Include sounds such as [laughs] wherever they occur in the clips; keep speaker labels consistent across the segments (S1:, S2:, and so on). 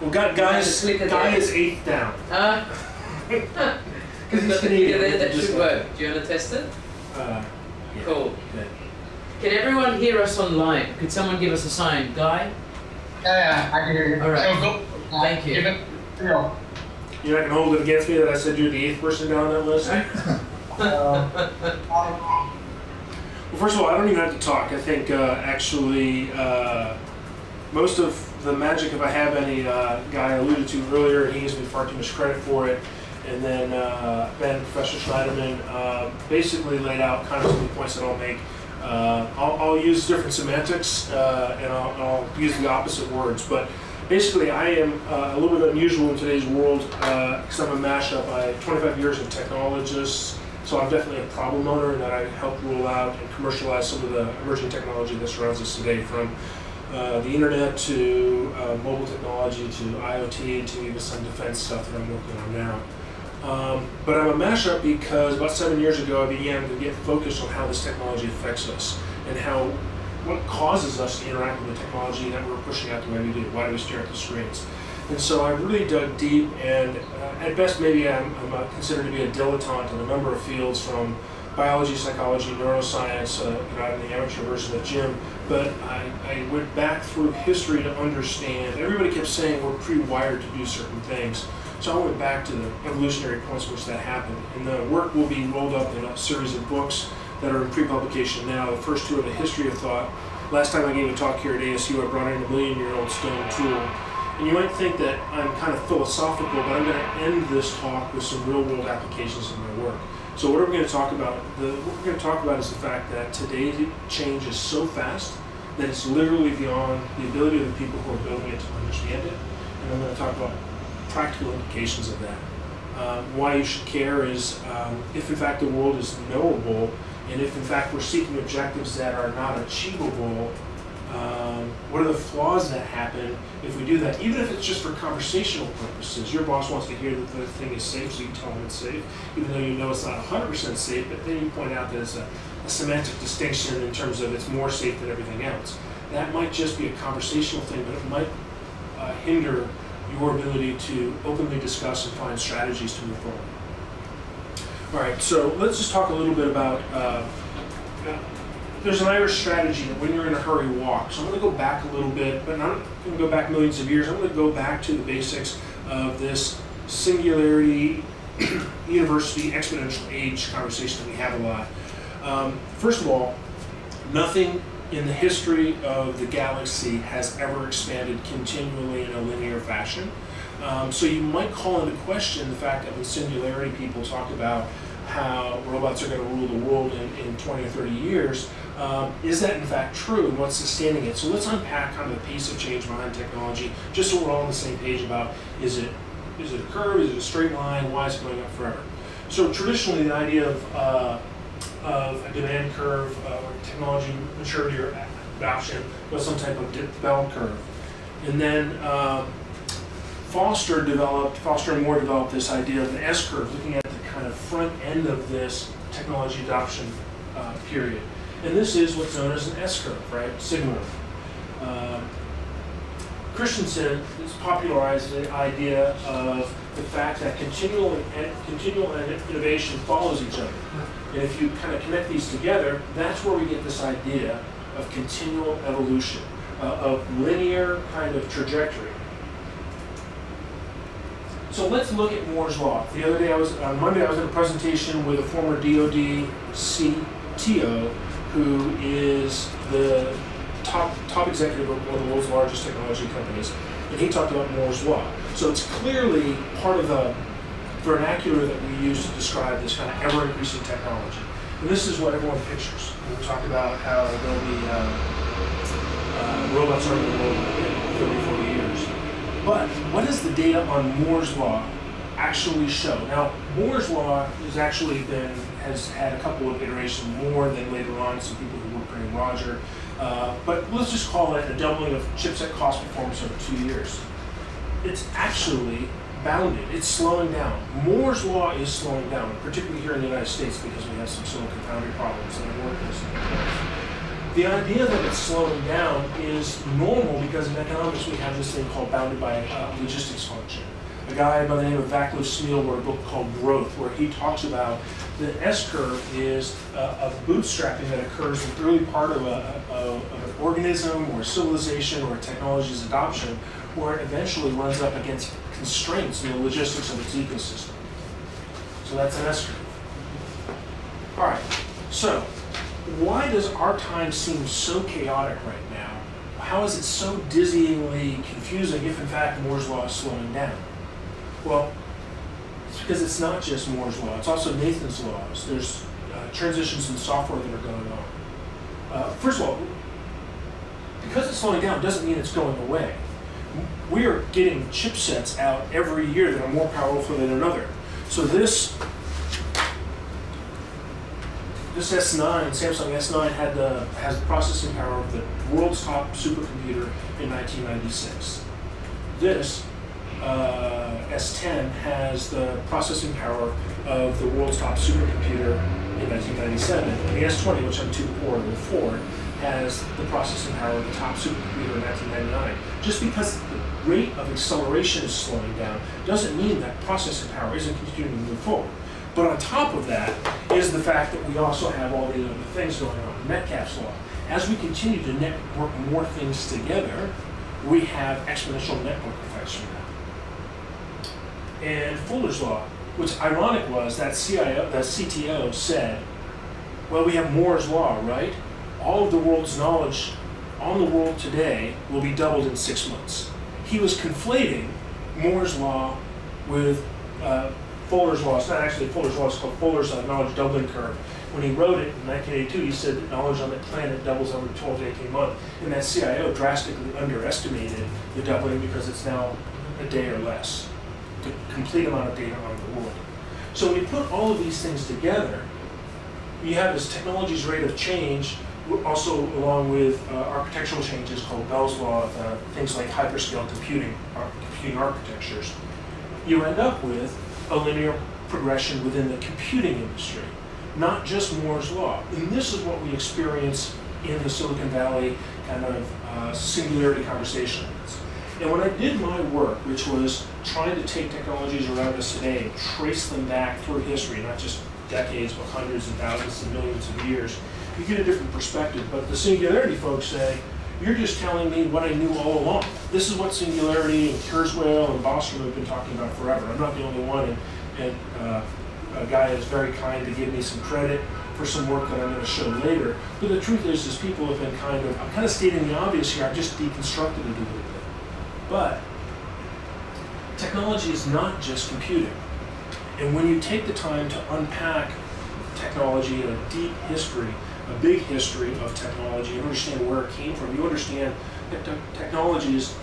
S1: Well, guy, guys,
S2: Split the
S1: guy is eighth down.
S2: Ah, [laughs]
S1: Because he's
S2: got
S1: Canadian.
S2: figure there, that should work. Do you want to test it?
S1: Uh, yeah.
S2: Cool.
S1: Okay.
S2: Can everyone hear us online? Could someone give us a sign? Guy?
S3: Yeah, yeah, I can hear you.
S2: All right.
S3: So go. uh,
S2: Thank you.
S3: Give it. You know,
S1: You're not gonna hold it against me that I said you're the eighth person down on that list?
S3: uh, [laughs] [laughs]
S1: Well, first of all, I don't even have to talk. I think uh, actually uh, most of the magic, if I have any, uh, guy alluded to earlier, he gives me far too much credit for it. And then uh, Ben, Professor Shneiderman, uh, basically laid out kind of some of the points that I'll make. Uh, I'll, I'll use different semantics uh, and I'll, I'll use the opposite words. But basically, I am uh, a little bit unusual in today's world because I'm a mashup. I have 25 years of technologists, so I'm definitely a problem owner that I help rule out and commercialize some of the emerging technology that surrounds us today, from uh, the internet to uh, mobile technology to IoT to even some defense stuff that I'm working on now. Um, but I'm a mashup because about seven years ago I began to get focused on how this technology affects us and how what causes us to interact with the technology that we're pushing out the way we do. Why do we stare at the screens? And so I really dug deep, and uh, at best, maybe I'm, I'm considered to be a dilettante in a number of fields from biology, psychology, neuroscience, uh, you know, I'm the amateur version of Jim. But I, I went back through history to understand. Everybody kept saying we're pre-wired to do certain things. So I went back to the evolutionary points in which that happened. And the work will be rolled up in a series of books that are in pre-publication now. The first two are the history of thought. Last time I gave a talk here at ASU, I brought in a million-year-old stone tool. And you might think that I'm kind of philosophical, but I'm going to end this talk with some real-world applications in my work. So what are we going to talk about? The, what we're going to talk about is the fact that today's change is so fast that it's literally beyond the ability of the people who are building it to understand it. And I'm going to talk about practical implications of that. Um, why you should care is um, if in fact the world is knowable, and if in fact we're seeking objectives that are not achievable, um, what are the flaws that happen if we do that? Even if it's just for conversational purposes. Your boss wants to hear that the thing is safe, so you tell them it's safe, even though you know it's not 100% safe, but then you point out it's a, a semantic distinction in terms of it's more safe than everything else. That might just be a conversational thing, but it might uh, hinder your ability to openly discuss and find strategies to move forward. All right, so let's just talk a little bit about. Uh, there's an Irish strategy that when you're in a hurry, walk. So I'm going to go back a little bit, but I'm not going to go back millions of years. I'm going to go back to the basics of this singularity, [clears throat] university, exponential age conversation that we have a lot. Um, first of all, nothing in the history of the galaxy has ever expanded continually in a linear fashion. Um, so you might call into question the fact that when singularity people talk about how robots are going to rule the world in, in 20 or 30 years, um, is that in fact true and what's sustaining it? So let's unpack kind of the pace of change behind technology just so we're all on the same page about is it, is it a curve, is it a straight line, why is it going up forever? So traditionally the idea of uh, of a demand curve uh, or technology maturity or adoption was some type of bell curve. And then um, Foster developed, Foster and Moore developed this idea of the S curve, looking at the kind of front end of this technology adoption uh, period. And this is what's known as an S curve, right? Sigmoid. Um, Christensen has popularized the idea of the fact that continual and continual innovation follows each other. And if you kind of connect these together, that's where we get this idea of continual evolution, uh, of linear kind of trajectory. So let's look at Moore's Law. The other day, I was on Monday, I was in a presentation with a former DoD CTO who is the top top executive of one of the world's largest technology companies, and he talked about Moore's Law. So it's clearly part of the vernacular that we use to describe this kind of ever increasing technology. And this is what everyone pictures. We talk about how there'll be uh, uh, robots running the world in 30, 40 years. But what is the data on Moore's Law actually show? Now, Moore's Law has actually been, has had a couple of iterations more than later on, some people who work pretty Roger. Uh, but let's just call it a doubling of chipset cost performance over two years. It's actually bounded. It's slowing down. Moore's law is slowing down, particularly here in the United States because we have some silicon foundry problems that are working. The idea that it's slowing down is normal because in economics we have this thing called bounded by uh, logistics function. A guy by the name of Vaclav Smil wrote a book called Growth where he talks about the S curve is a, bootstrapping that occurs in the early part of, a, a, of an organism or a civilization or a technology's adoption where it eventually runs up against constraints in the logistics of its ecosystem. So that's an S curve. All right, so why does our time seem so chaotic right now? How is it so dizzyingly confusing if in fact Moore's law is slowing down? Well, it's because it's not just Moore's law, it's also Nathan's laws. There's uh, transitions in software that are going on. Uh, first of all, because it's slowing down doesn't mean it's going away. We are getting chipsets out every year that are more powerful than another. So this this S9, Samsung S9 had the has the processing power of the world's top supercomputer in 1996. This uh, S10 has the processing power of the world's top supercomputer in 1997. And the S20, which I'm too poor to afford, has the processing power of the top supercomputer in 1999. Just because the rate of acceleration is slowing down doesn't mean that processing power isn't continuing to move forward. But on top of that is the fact that we also have all these other things going on. Metcalfe's law. As we continue to network more things together, we have exponential network effects from that. And Fuller's law, which ironic was that CIO, that CTO said, well, we have Moore's law, right? All of the world's knowledge on the world today will be doubled in six months. He was conflating Moore's law with uh, Fuller's law. It's not actually Fuller's law, it's called Fuller's uh, knowledge doubling curve. When he wrote it in 1982, he said that knowledge on the planet doubles every 12 to 18 months. And that CIO drastically underestimated the doubling because it's now a day or less, complete amount of data on the world. So when you put all of these things together, you have this technology's rate of change, also along with uh, architectural changes called Bell's law, uh, things like hyperscale computing, uh, computing architectures. You end up with a linear progression within the computing industry, not just Moore's law. And this is what we experience in the Silicon Valley kind of uh, singularity conversation. And when I did my work, which was trying to take technologies around us today and trace them back through history, not just decades, but hundreds and thousands and millions of years, you get a different perspective. But the singularity folks say, you're just telling me what I knew all along. This is what Singularity and Kurzweil and Bostrom have been talking about forever. I'm not the only one, and, and uh, a guy is very kind to give me some credit for some work that I'm going to show later. But the truth is, is people have been kind of, I'm kind of stating the obvious here, I've just deconstructed it a little bit. But technology is not just computing. And when you take the time to unpack technology in a deep history, a big history of technology and understand where it came from, you understand that te technology is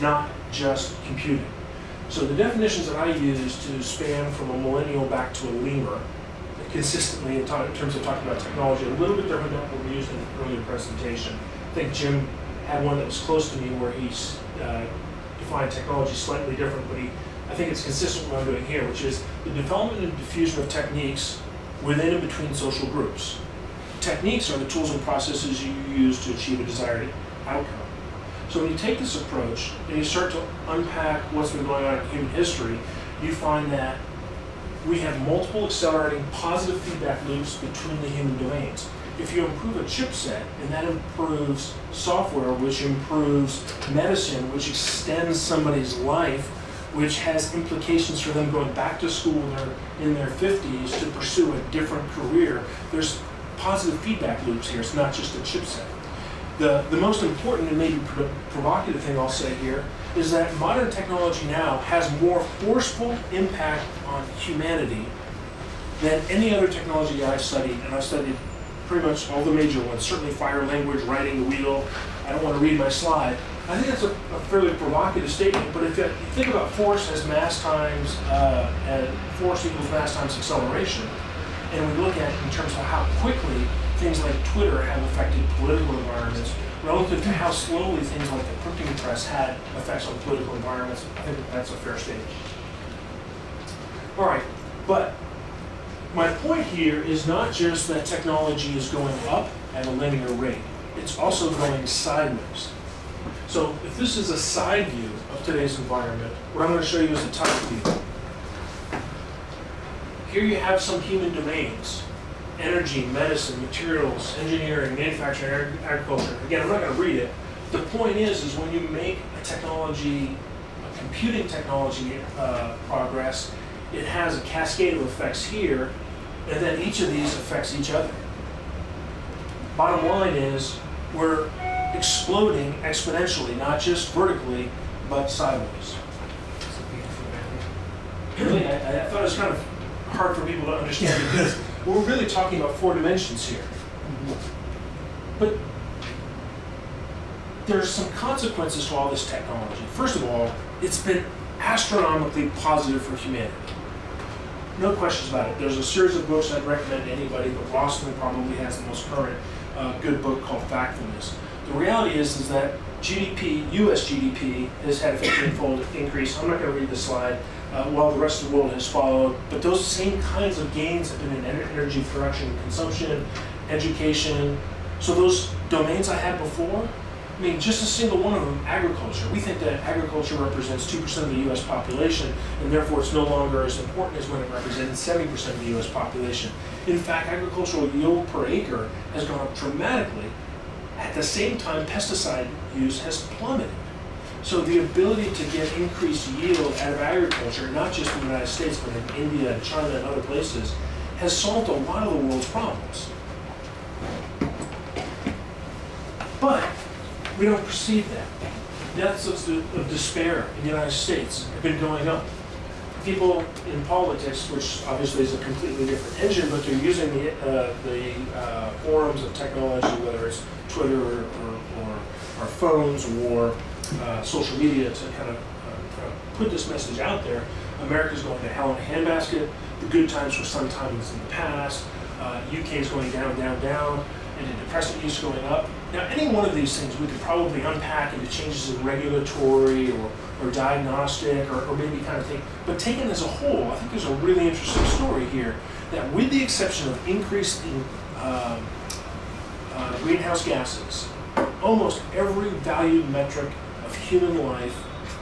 S1: not just computing. So the definitions that I use to span from a millennial back to a lemur, consistently in, in, terms of talking about technology, a little bit different than what we used in the earlier presentation. I think Jim had one that was close to me where he uh, defined technology slightly different, but he, I think it's consistent with what I'm doing here, which is the development and diffusion of techniques within and between social groups techniques are the tools and processes you use to achieve a desired outcome. So when you take this approach and you start to unpack what's been going on in human history, you find that we have multiple accelerating positive feedback loops between the human domains. If you improve a chipset and that improves software, which improves medicine, which extends somebody's life, which has implications for them going back to school in their 50s to pursue a different career, there's positive feedback loops here. It's not just a chipset. The, the most important and maybe provocative thing I'll say here is that modern technology now has more forceful impact on humanity than any other technology I've studied, and I've studied pretty much all the major ones, certainly fire language, writing the wheel. I don't want to read my slide. I think that's a, a fairly provocative statement, but if you, think about force as mass times, uh, and force equals mass times acceleration, and we look at it in terms of how quickly things like Twitter have affected political environments relative to how slowly things like the printing press had effects on political environments. I think that's a fair statement. All right, but my point here is not just that technology is going up at a linear rate. it's also going sideways. So if this is a side view of today's environment, what I'm going to show you is a top view. Here you have some human domains, energy, medicine, materials, engineering, manufacturing, agriculture. Again, I'm not going to read it. The point is, is when you make a technology, a computing technology uh, progress, it has a cascade of effects here, and then each of these affects each other. Bottom line is, we're exploding exponentially, not just vertically, but sideways. Really, I, I thought it was kind of hard for people to understand [laughs] because we're really talking about four dimensions here. But there's some consequences to all this technology. First of all, it's been astronomically positive for humanity. No questions about it. There's a series of books I'd recommend to anybody, but Rosling probably has the most current uh, good book called Factfulness. The reality is, is that GDP, U.S. GDP, has had a 15-fold increase. I'm not going to read the slide, uh, while the rest of the world has followed. But those same kinds of gains have been in energy production, consumption, education. So those domains I had before, I mean, just a single one of them, agriculture. We think that agriculture represents 2% of the U.S. population, and therefore it's no longer as important as when it represented 70% of the U.S. population. In fact, agricultural yield per acre has gone up dramatically. At the same time, pesticide use has plummeted. So the ability to get increased yield out of agriculture, not just in the United States, but in India and China and other places, has solved a lot of the world's problems. But we don't perceive that. Deaths of, of despair in the United States have been going up. People in politics, which obviously is a completely different engine, but they're using the, uh, the uh, forums of technology, whether it's Twitter or, or, or our phones or uh, social media to kind of uh, put this message out there. America's going to hell in a handbasket. The good times for some time in the past. Uh, UK is going down, down, down, and the depressant is going up. Now, any one of these things we could probably unpack into changes in regulatory or, or diagnostic or, or maybe kind of thing. But taken as a whole, I think there's a really interesting story here that, with the exception of increase in um, uh, greenhouse gases, almost every valued metric of human life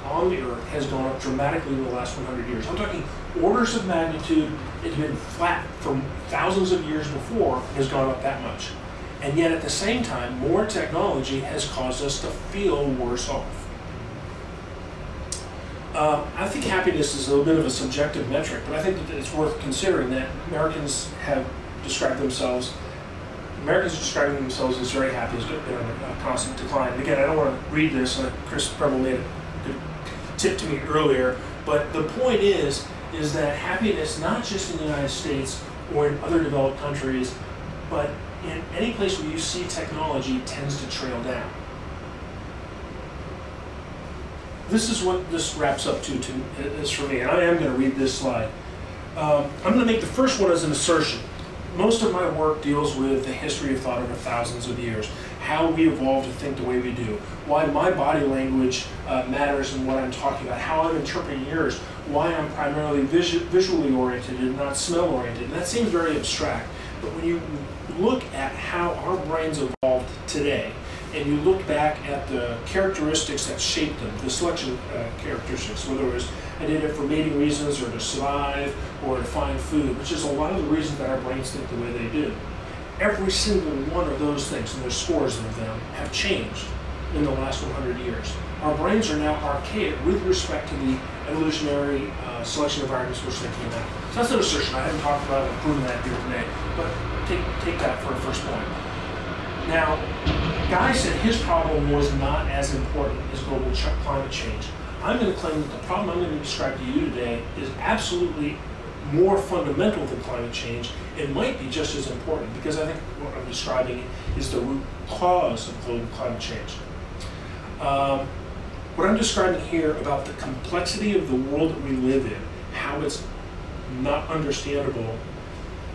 S1: on the earth has gone up dramatically in the last 100 years. I'm talking orders of magnitude. It's been flat for thousands of years before, has gone up that much. And yet, at the same time, more technology has caused us to feel worse off. Uh, I think happiness is a little bit of a subjective metric, but I think that it's worth considering that Americans have described themselves Americans are describing themselves as very happy, as in a constant decline. And again, I don't want to read this. Uh, Chris Preble made a good tip to me earlier, but the point is, is that happiness, not just in the United States or in other developed countries, but in any place where you see technology, tends to trail down. This is what this wraps up to, to is for me, and I am going to read this slide. Um, I'm going to make the first one as an assertion most of my work deals with the history of thought over thousands of years, how we evolved to think the way we do, why my body language uh, matters and what I'm talking about, how I'm interpreting yours, why I'm primarily visu visually oriented and not smell oriented. And that seems very abstract, but when you look at how our brains evolved today, and you look back at the characteristics that shaped them, the selection uh, characteristics, whether it was I did it for mating reasons or to survive or to find food, which is a lot of the reasons that our brains think the way they do. Every single one of those things, and there's scores of them, have changed in the last 100 years. Our brains are now archaic with respect to the evolutionary uh, selection environments which they came out. So that's an assertion. I haven't talked about it, proven that here today, but take, take that for a first point. Now, Guy said his problem was not as important as global ch climate change. I'm going to claim that the problem I'm going to describe to you today is absolutely more fundamental than climate change. It might be just as important because I think what I'm describing is the root cause of global climate change. Um, what I'm describing here about the complexity of the world that we live in, how it's not understandable,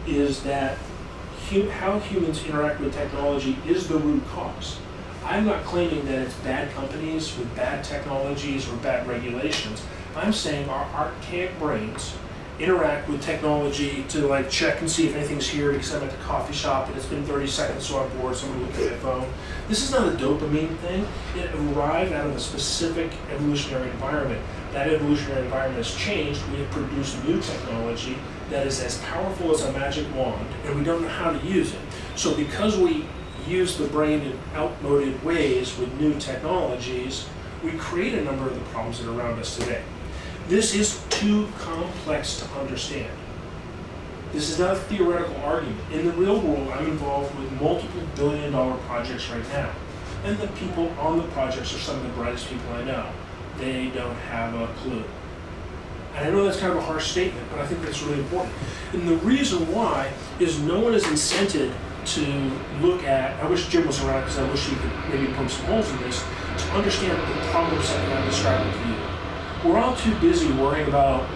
S1: is that how humans interact with technology is the root cause. I'm not claiming that it's bad companies with bad technologies or bad regulations. I'm saying our archaic brains interact with technology to like check and see if anything's here because I'm at the coffee shop and it's been 30 seconds, so I'm bored, so I'm gonna look at my phone. This is not a dopamine thing. It arrived out of a specific evolutionary environment. That evolutionary environment has changed. We have produced new technology that is as powerful as a magic wand, and we don't know how to use it. So because we use the brain in outmoded ways with new technologies, we create a number of the problems that are around us today. This is too complex to understand. This is not a theoretical argument. In the real world, I'm involved with multiple billion dollar projects right now. And the people on the projects are some of the brightest people I know. They don't have a clue. And I know that's kind of a harsh statement, but I think that's really important. And the reason why is no one is incented to look at, I wish Jim was around because I wish he could maybe poke some holes in this, to understand the problems that I'm describing to you. We're all too busy worrying about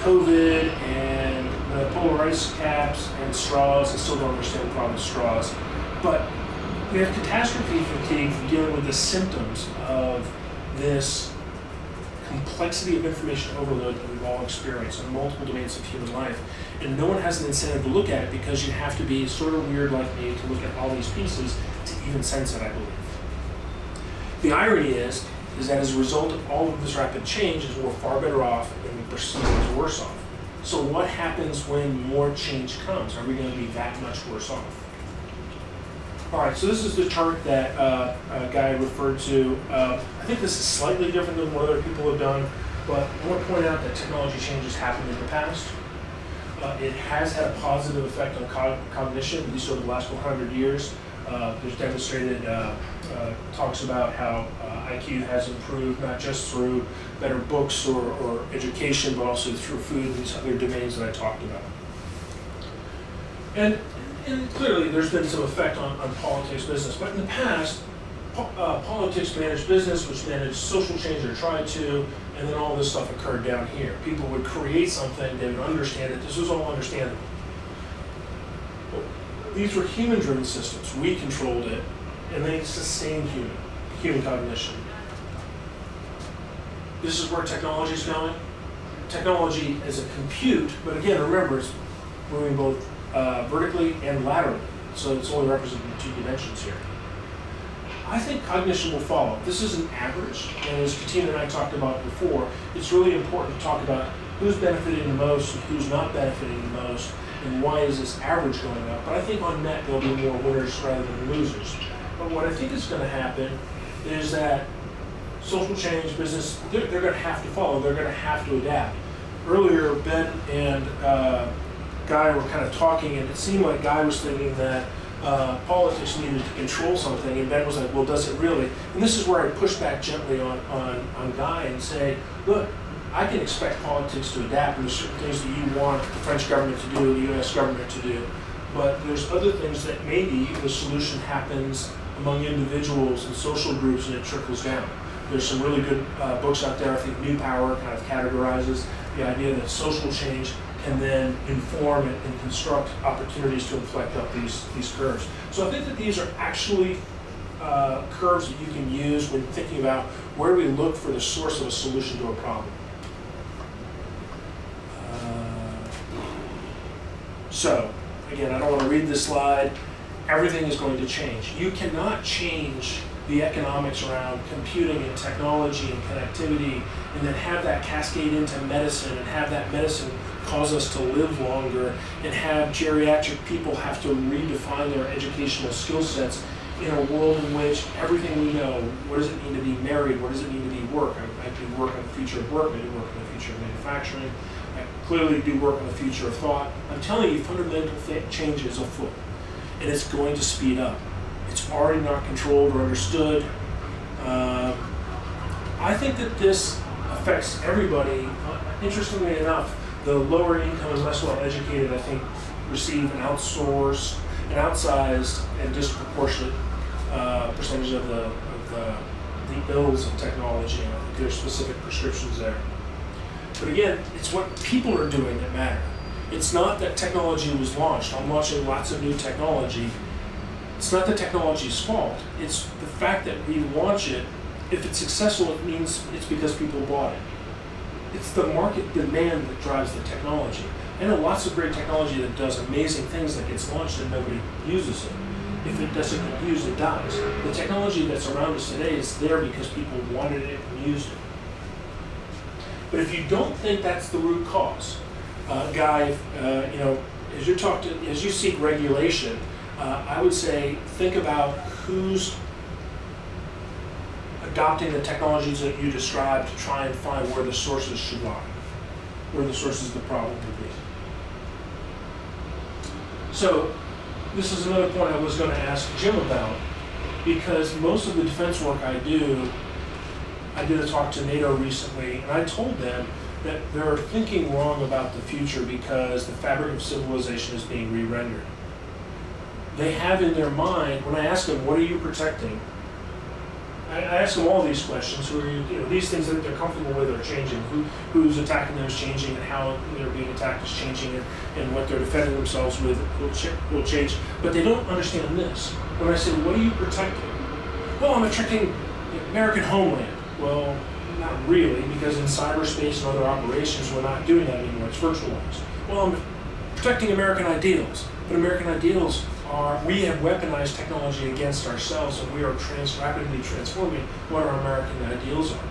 S1: COVID and the polar ice caps and straws. I still don't understand the problem with straws. But we have catastrophe fatigue dealing with the symptoms of this complexity of information overload that we've all experienced in multiple domains of human life. And no one has an incentive to look at it because you have to be sort of weird like me to look at all these pieces to even sense it, I believe. The irony is, is that as a result of all of this rapid change, is we're far better off and we perceive as worse off. So what happens when more change comes? Are we going to be that much worse off? All right, so this is the chart that uh, a guy referred to. Uh, I think this is slightly different than what other people have done, but I want to point out that technology changes happened in the past. Uh, it has had a positive effect on co cognition, at least over the last 100 years. Uh, there's demonstrated uh, uh, talks about how IQ has improved not just through better books or, or education, but also through food and these other domains that I talked about. And, and clearly, there's been some effect on, on politics, business, but in the past, po uh, politics managed business, which managed social change or tried to, and then all this stuff occurred down here. People would create something, they would understand it. This was all understandable these were human-driven systems. We controlled it, and they sustained human, human cognition. This is where technology is going. Technology is a compute, but again, remember, it's moving both uh, vertically and laterally, so it's only represented in two dimensions here. I think cognition will follow. This is an average, and as Katina and I talked about before, it's really important to talk about who's benefiting the most and who's not benefiting the most, and why is this average going up? But I think on net there'll be more winners rather than losers. But what I think is going to happen is that social change, business, they're, they're going to have to follow. They're going to have to adapt. Earlier, Ben and uh, Guy were kind of talking, and it seemed like Guy was thinking that uh, politics needed to control something, and Ben was like, well, does it really? And this is where I push back gently on, on, on Guy and say, look, I can expect politics to adapt. There's certain things that you want the French government to do, the U.S. government to do, but there's other things that maybe the solution happens among individuals and social groups and it trickles down. There's some really good uh, books out there. I think New Power kind of categorizes the idea that social change can then inform and, and construct opportunities to inflect up these, these curves. So I think that these are actually uh, curves that you can use when thinking about where we look for the source of a solution to a problem. So, again, I don't want to read this slide. Everything is going to change. You cannot change the economics around computing and technology and connectivity and then have that cascade into medicine and have that medicine cause us to live longer and have geriatric people have to redefine their educational skill sets in a world in which everything we know, what does it mean to be married, what does it mean to be work, I, I do work on the future of work, I do work on the future of manufacturing, I clearly do work on the future of thought. I'm telling you, fundamental change is afoot, and it's going to speed up. It's already not controlled or understood. Uh, I think that this affects everybody. Interestingly enough, the lower income and less well educated, I think, receive an outsourced, an outsized, and disproportionate uh, percentage of the, of the, the ills of technology. And I think there's specific prescriptions there. But again, it's what people are doing that matter. It's not that technology was launched. I'm launching lots of new technology. It's not the technology's fault. It's the fact that we launch it. If it's successful, it means it's because people bought it. It's the market demand that drives the technology. I know lots of great technology that does amazing things that gets launched and nobody uses it. If it doesn't get used, it dies. The technology that's around us today is there because people wanted it and used it. But if you don't think that's the root cause, uh, Guy, uh, you know, as you talk to, as you seek regulation, uh, I would say think about who's adopting the technologies that you described to try and find where the sources should lie, where the sources of the problem would be. So, this is another point I was going to ask Jim about, because most of the defense work I do, I did a talk to NATO recently, and I told them that they're thinking wrong about the future because the fabric of civilization is being re-rendered. They have in their mind, when I ask them, what are you protecting? I, I ask them all these questions. Who are you, you know, these things that they're comfortable with are changing. Who, who's attacking them is changing, and how they're being attacked is changing, and, and what they're defending themselves with will, ch- will change. But they don't understand this. When I say, what are you protecting? Well, I'm protecting American homeland. Well, not really, because in cyberspace and other operations, we're not doing that anymore. It's virtualized. Well, I'm protecting American ideals, but American ideals are, we have weaponized technology against ourselves, and we are trans, rapidly transforming what our American ideals are.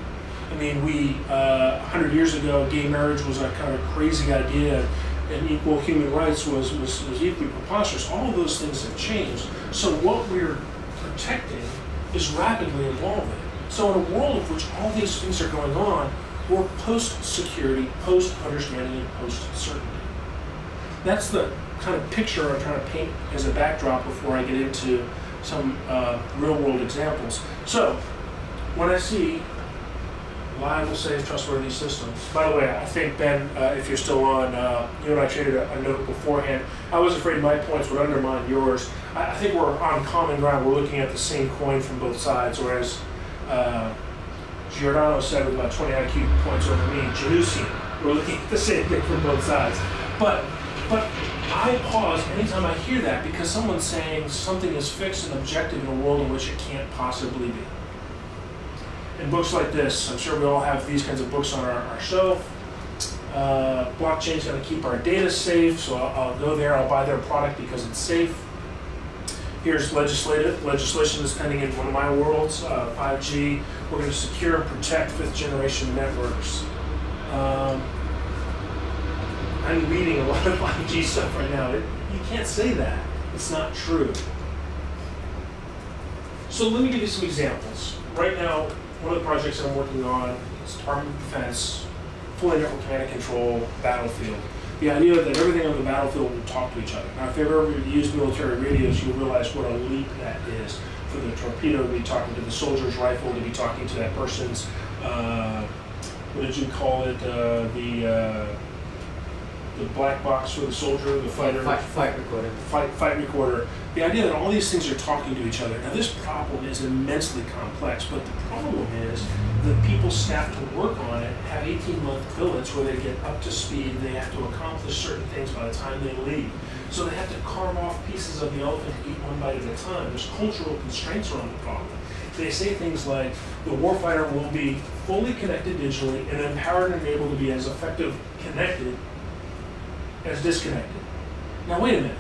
S1: I mean, we, uh, 100 years ago, gay marriage was a kind of crazy idea, and equal human rights was, was, was equally preposterous. All of those things have changed. So what we're protecting is rapidly evolving. So in a world in which all these things are going on, we're post-security, post-understanding, and post-certainty. That's the kind of picture I'm trying to paint as a backdrop before I get into some uh, real-world examples. So when I see reliable, safe, trustworthy systems. By the way, I think Ben, uh, if you're still on, uh, you and I traded a, a, note beforehand. I was afraid my points would undermine yours. I, I, think we're on common ground. We're looking at the same coin from both sides, whereas uh, Giordano said with about 20 IQ points over me, Janussi, we're looking at the same thing from both sides. But, but I pause anytime I hear that because someone's saying something is fixed and objective in a world in which it can't possibly be. In books like this, I'm sure we all have these kinds of books on our, our shelf. Uh, blockchain's going to keep our data safe, so I'll, I'll, go there, I'll buy their product because it's safe. Here's legislative legislation that's pending in one of my worlds, uh, 5G. We're going to secure and protect fifth generation networks. Um, I'm reading a lot of [laughs] 5G stuff right now. It, you can't say that. It's not true. So let me give you some examples. Right now, one of the projects I'm working on is Department of Defense, fully network command and control battlefield. The idea that everything on the battlefield will talk to each other. Now, if you've ever used military radios, you'll realize what a leap that is for the torpedo to be talking to the soldier's rifle, to be talking to that person's, uh, what did you call it, uh, the uh, the black box for the soldier, the fighter.
S2: Fight, fight recorder.
S1: Fight, fight recorder. The idea that all these things are talking to each other. Now, this problem is immensely complex, but the problem is the people staffed to work on it have 18 month billets where they get up to speed. They have to accomplish certain things by the time they leave. So they have to carve off pieces of the elephant to eat one bite at a time. There's cultural constraints around the problem. They say things like the warfighter will be fully connected digitally and empowered and able to be as effective connected as disconnected. Now, wait a minute.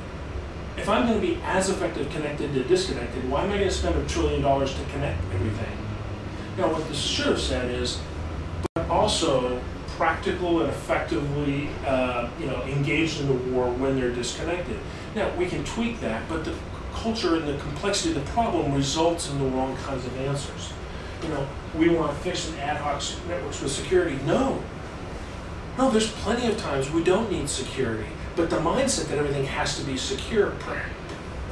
S1: If I'm going to be as effective connected to disconnected, why am I going to spend a trillion dollars to connect everything? Now, what this should have said is, but also practical and effectively, uh, you know, engaged in the war when they're disconnected. Now, we can tweak that, but the culture and the complexity of the problem results in the wrong kinds of answers. You know, we want to fix an ad hoc networks with security. No, no, there's plenty of times we don't need security, but the mindset that everything has to be secure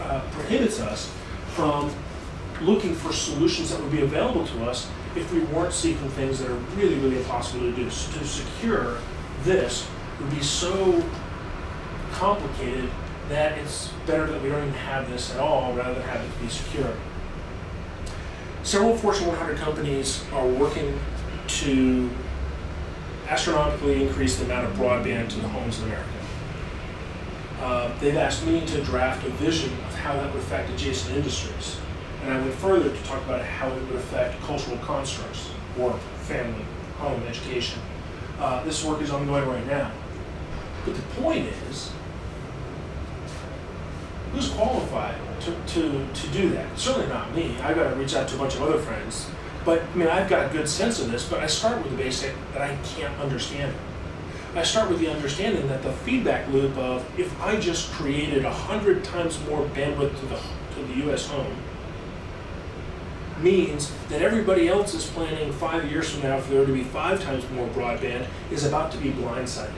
S1: uh, prohibits us from looking for solutions that would be available to us if we weren't seeking things that are really, really impossible to do. So to secure this would be so complicated that it's better that we don't even have this at all rather than have it be secure. Several Fortune 100 companies are working to astronomically increase the amount of broadband to the homes in America. Uh, they've asked me to draft a vision of how that would affect adjacent industries. And I went further to talk about how it would affect cultural constructs, work, family, home, education. Uh, this work is ongoing right now. But the point is, who's qualified to, to, to do that? Certainly not me. I've got to reach out to a bunch of other friends. But I mean, I've got a good sense of this, but I start with the basic that I can't understand. I start with the understanding that the feedback loop of if I just created a hundred times more bandwidth to the to the U.S. home means that everybody else is planning five years from now for there to be five times more broadband is about to be blindsided.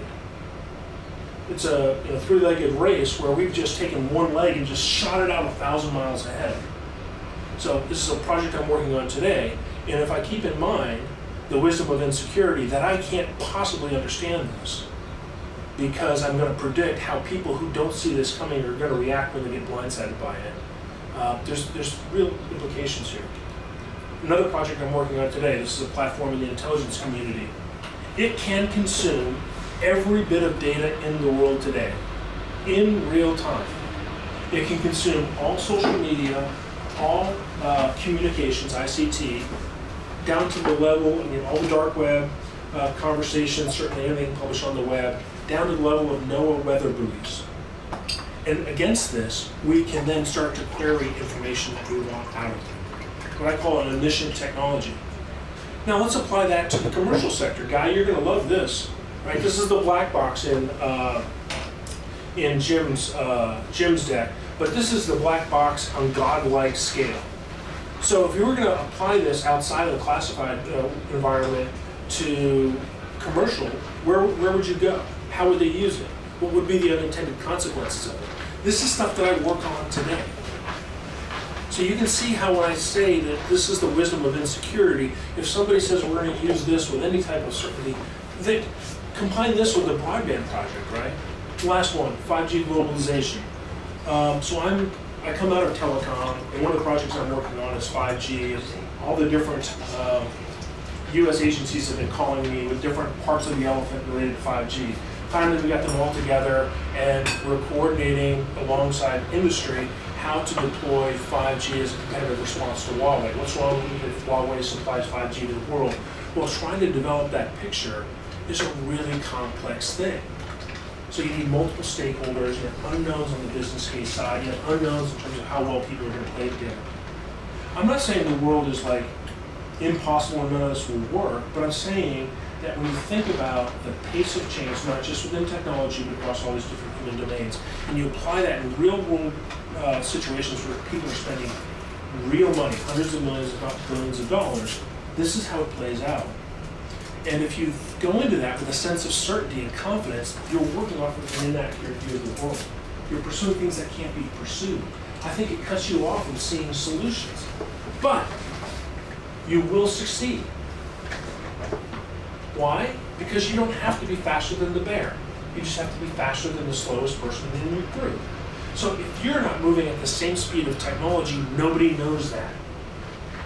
S1: It's a you know, three-legged race where we've just taken one leg and just shot it out a thousand miles ahead. So this is a project I'm working on today, and if I keep in mind the wisdom of insecurity that I can't possibly understand this because I'm going to predict how people who don't see this coming are going to react when they get blindsided by it. Uh, there's, there's real implications here. Another project I'm working on today, this is a platform in the intelligence community. It can consume every bit of data in the world today in real time. It can consume all social media, all uh, communications, ICT, down to the level, I mean, all the dark web uh, conversations, certainly anything published on the web, down to the level of NOAA weather buoys. And against this, we can then start to query information that we want out of it. What I call an omniscient technology. Now let's apply that to the commercial sector. Guy, you're going to love this, right? This is the black box in uh, in Jim's uh, Jim's deck, but this is the black box on godlike scale. So if you were going to apply this outside of the classified uh, environment to commercial, where, where would you go? How would they use it? What would be the unintended consequences of it? This is stuff that I work on today. So you can see how when I say that this is the wisdom of insecurity, if somebody says we're going to use this with any type of certainty, they combine this with the broadband project, right? Last one, 5G globalization. Um, so I'm I come out of telecom, and one of the projects I'm working on is 5G. All the different um, U.S. agencies have been calling me with different parts of the elephant related to 5G. Finally, we got them all together, and we're coordinating alongside industry how to deploy 5G as a competitive response to Huawei. What's wrong if Huawei supplies 5G to the world? Well, trying to develop that picture is a really complex thing. So you need multiple stakeholders, you have unknowns on the business case side, you have unknowns in terms of how well people are going to play together. I'm not saying the world is like impossible and none of this will work, but I'm saying that when you think about the pace of change, not just within technology, but across all these different human domains, and you apply that in real world uh, situations where people are spending real money, hundreds of millions, if not billions of dollars, this is how it plays out. And if you go into that with a sense of certainty and confidence, you're working off of an inaccurate view of the world. You're pursuing things that can't be pursued. I think it cuts you off from seeing solutions. But you will succeed. Why? Because you don't have to be faster than the bear. You just have to be faster than the slowest person in your group. So if you're not moving at the same speed of technology, nobody knows that.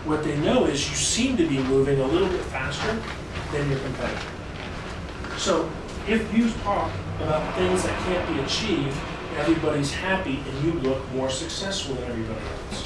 S1: What they know is you seem to be moving a little bit faster than your competitor. So if you talk about things that can't be achieved, everybody's happy and you look more successful than everybody else.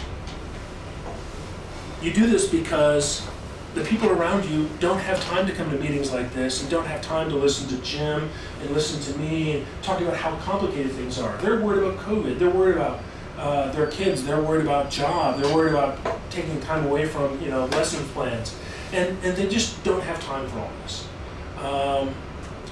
S1: You do this because the people around you don't have time to come to meetings like this and don't have time to listen to Jim and listen to me and talk about how complicated things are. They're worried about COVID. They're worried about uh, their kids. They're worried about job. They're worried about taking time away from you know lesson plans and, and they just don't have time for all this. Um,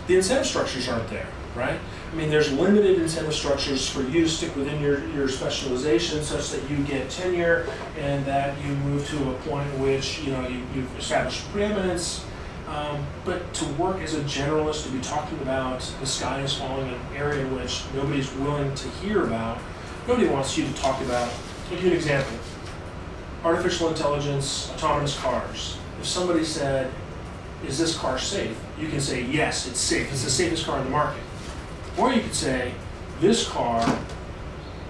S1: the incentive structures aren't there, right? I mean, there's limited incentive structures for you to stick within your, your specialization such that you get tenure and that you move to a point in which, you know, you, you've established preeminence. Um, but to work as a generalist, to be talking about the sky is falling, in an area which nobody's willing to hear about, nobody wants you to talk about. I'll give you an example. Artificial intelligence, autonomous cars if somebody said, is this car safe? You can say, yes, it's safe. It's the safest car in the market. Or you could say, this car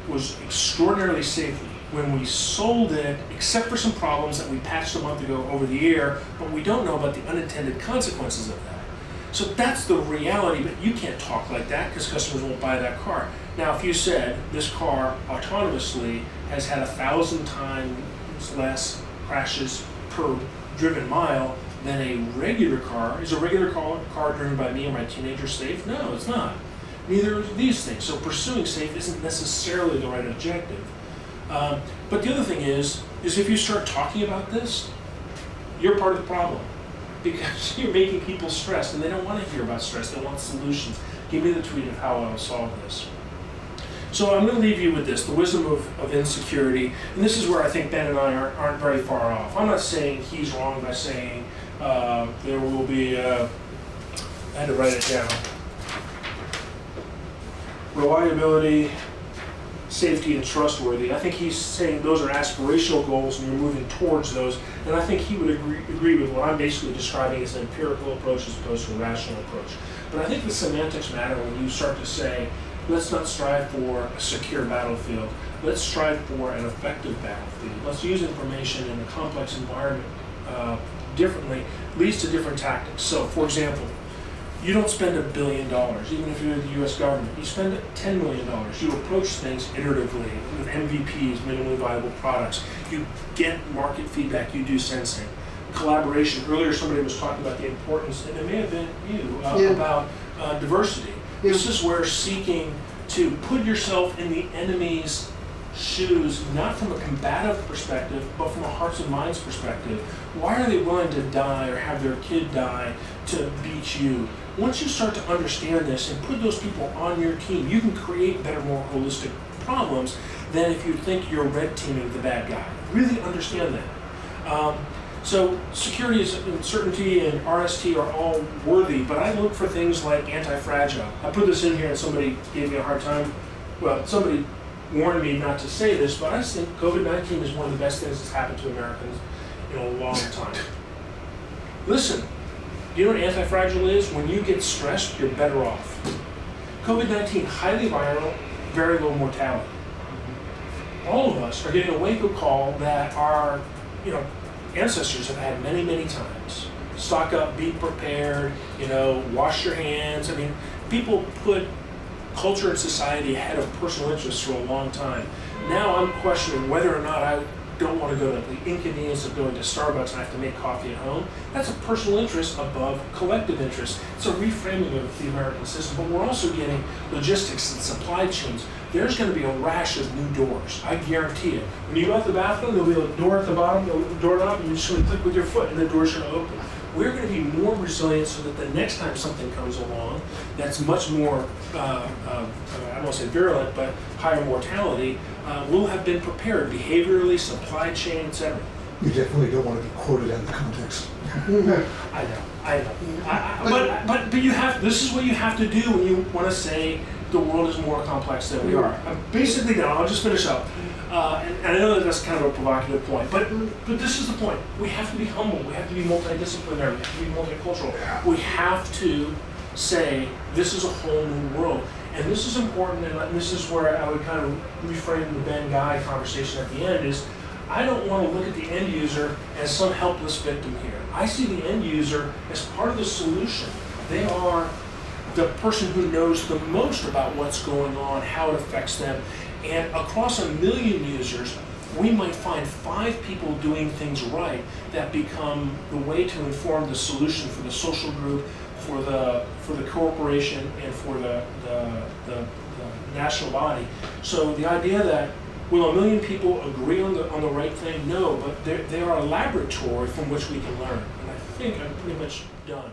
S1: was extraordinarily safe when we sold it, except for some problems that we patched a month ago over the air, but we don't know about the unintended consequences of that. So that's the reality, but you can't talk like that because customers won't buy that car. Now, if you said this car autonomously has had a thousand times less crashes per driven mile than a regular car. Is a regular car, car driven by me or my teenager safe? No, it's not. Neither are these things. So pursuing safe isn't necessarily the right objective. Um, but the other thing is, is if you start talking about this, you're part of the problem because [laughs] you're making people stressed and they don't want to hear about stress. They want solutions. Give me the tweet of how I'll solve this. So I'm going to leave you with this, the wisdom of, of insecurity. And this is where I think Ben and I aren't, aren't very far off. I'm not saying he's wrong by saying uh, there will be, uh, I had to write it down. Reliability, safety, and trustworthy. I think he's saying those are aspirational goals and you're moving towards those. And I think he would agree, agree with what I'm basically describing as an empirical approach as opposed to a rational approach. But I think the semantics matter when you start to say, let's not strive for a secure battlefield. Let's strive for an effective battlefield. Let's use information in a complex environment uh, differently, leads to different tactics. So, for example, you don't spend a billion dollars, even if you're the US government. You spend $10 million. You approach things iteratively with MVPs, minimally viable products. You get market feedback, you do sensing. Collaboration. Earlier, somebody was talking about the importance, and it may have been you, uh,
S4: Yeah.
S1: about uh, diversity. This is where seeking to put yourself in the enemy's shoes, not from a combative perspective, but from a hearts and minds perspective. Why are they willing to die or have their kid die to beat you? Once you start to understand this and put those people on your team, you can create better, more holistic problems than if you think you're red teaming the bad guy. Really understand that. Um, so security and certainty and RST are all worthy, but I look for things like anti-fragile. I put this in here and somebody gave me a hard time. Well, somebody warned me not to say this, but I think COVID-19 is one of the best things that's happened to Americans in a long time. Listen, you know what anti-fragile is? When you get stressed, you're better off. COVID-19, highly viral, very low mortality. All of us are getting a wake-up call that our, you know, ancestors have had many, many times. Stock up, be prepared, you know, wash your hands. I mean, people put culture and society ahead of personal interests for a long time. Now I'm questioning whether or not I don't want to go to the inconvenience of going to Starbucks and I have to make coffee at home. That's a personal interest above collective interest. It's a reframing of the American system, but we're also getting logistics and supply chains. There's going to be a rash of new doors. I guarantee it. When you go out the bathroom, there'll be a door at the bottom, a doorknob, and you just going to click with your foot, and the door's going to open. We're going to be more resilient so that the next time something comes along that's much more, uh, uh, I don't want to say virulent, but higher mortality, uh, we'll have been prepared behaviorally, supply chain, etc.
S5: You definitely don't want to be quoted out of context. [laughs]
S1: I know, I know. I, I, but, but, but you have, this is what you have to do when you want to say the world is more complex than we are. I'm basically done, I'll just finish up. Uh, and, and I know that that's kind of a provocative point, but, but this is the point. We have to be humble, we have to be multidisciplinary, we have to be multicultural. We have to say, this is a whole new world. And this is important, and this is where I would kind of reframe the Ben Guy conversation at the end is, I don't want to look at the end user as some helpless victim here. I see the end user as part of the solution. They are the person who knows the most about what's going on, how it affects them. And across a million users, we might find five people doing things right that become the way to inform the solution for the social group, for the for the corporation, and for the the, the, the national body. So the idea that Will a million people agree on the, on the right thing? No, but they are a laboratory from which we can learn. And I think I'm pretty much done.